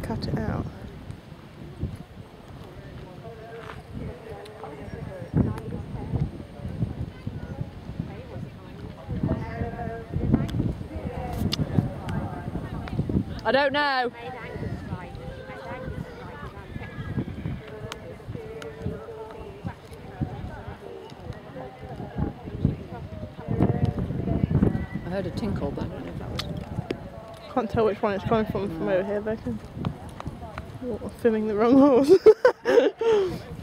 Cut it out. I don't know. I heard a tinkle, but I don't know if that was. Can't tell which one it's coming from from over here, Bacon. Oh, I'm filming the wrong horse.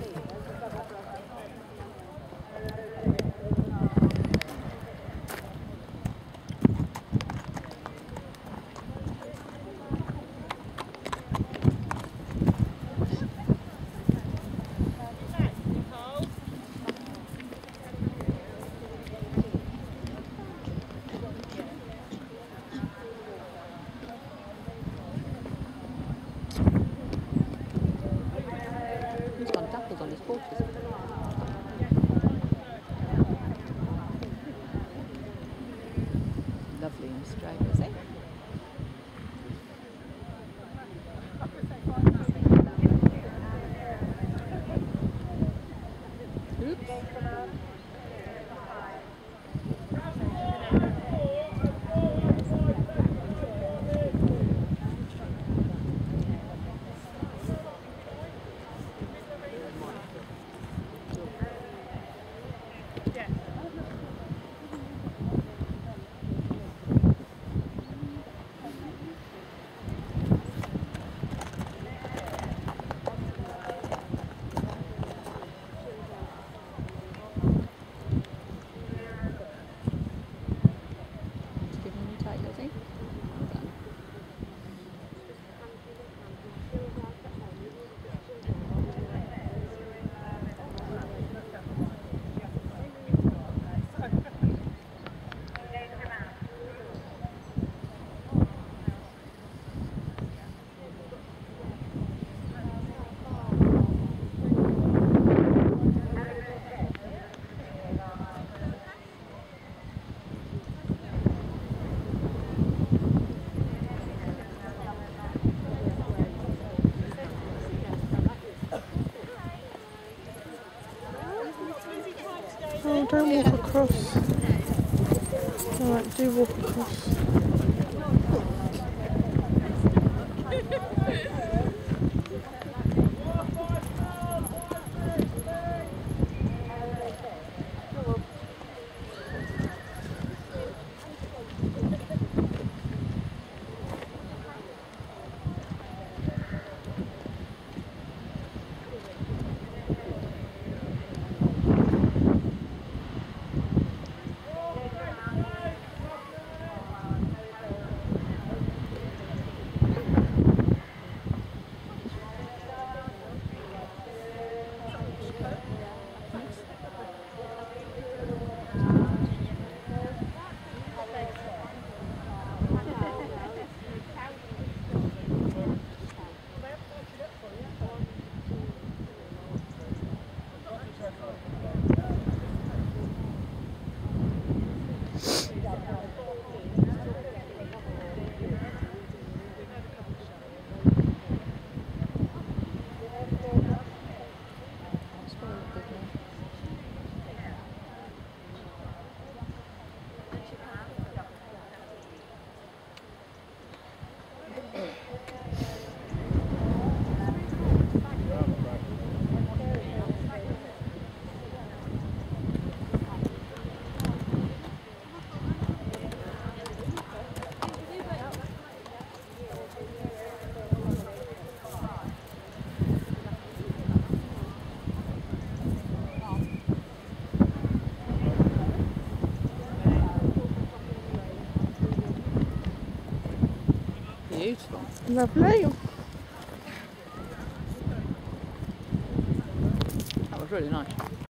Lovely and straight, is oh, don't walk across. Alright, do walk across. Beautiful. Lovely. That was really nice.